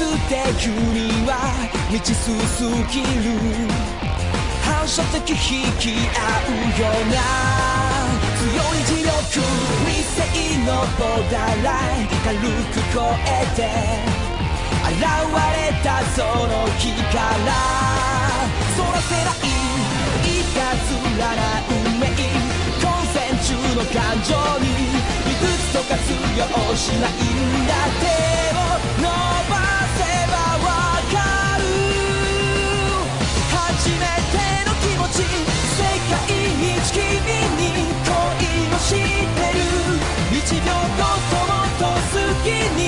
ていくには道すぎる反射的引き合うような強い磁力理性のボーダーライン軽く越えて現れたその日からそらせないいたずらな運命混戦中の感情に理屈と活用しない Taking